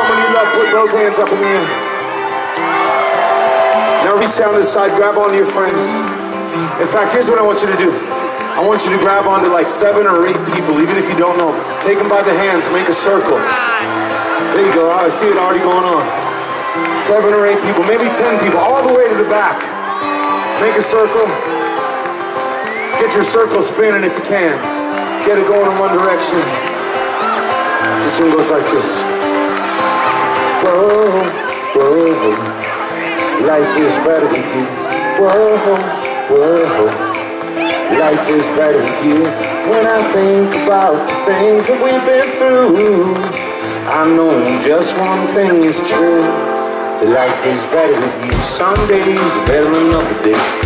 someone you love, put both hands up in the air. Now reach down to the side, grab onto your friends. In fact, here's what I want you to do. I want you to grab onto like seven or eight people, even if you don't know. Take them by the hands, make a circle. There you go. I see it already going on. Seven or eight people, maybe ten people, all the way to the back. Make a circle. Get your circle spinning if you can. Get it going in one direction. This one goes like this. Whoa, whoa, life is better with you. Whoa, whoa. Life is better with you when I think about the things that we've been through. I know just one thing is true. Life is better with you. Some days are better than other days.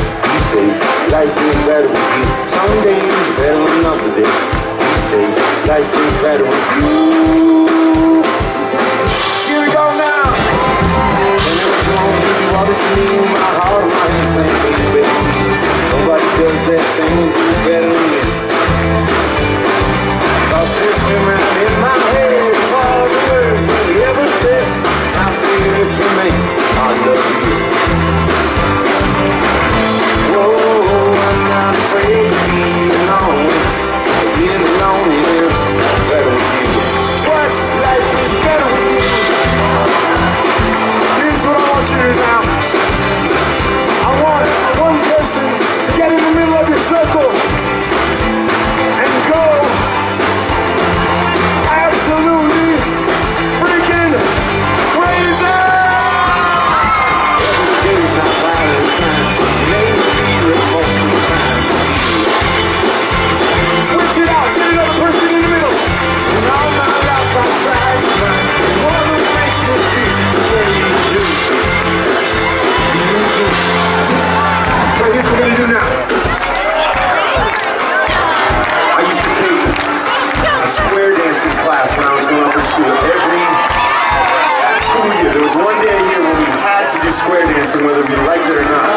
One day a year when we had to do square dancing, whether we liked it or not.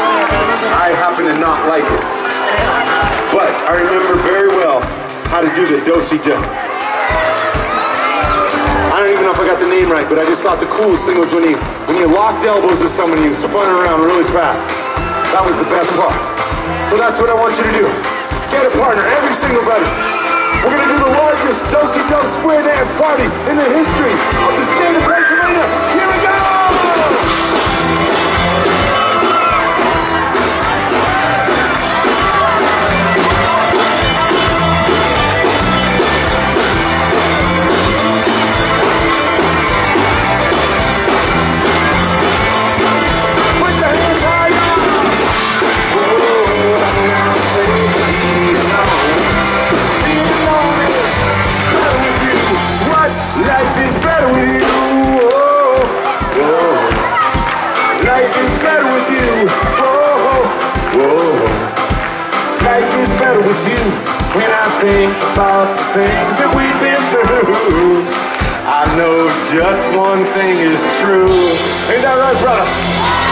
I happen to not like it, but I remember very well how to do the do-si-do. I don't even know if I got the name right, but I just thought the coolest thing was when you when you locked elbows with someone, you spun around really fast. That was the best part. So that's what I want you to do. Get a partner, every single buddy. We're gonna do the largest do-si-do square dance party in the history of the state of Pennsylvania. Think about the things that we've been through, I know just one thing is true. Ain't that right, brother?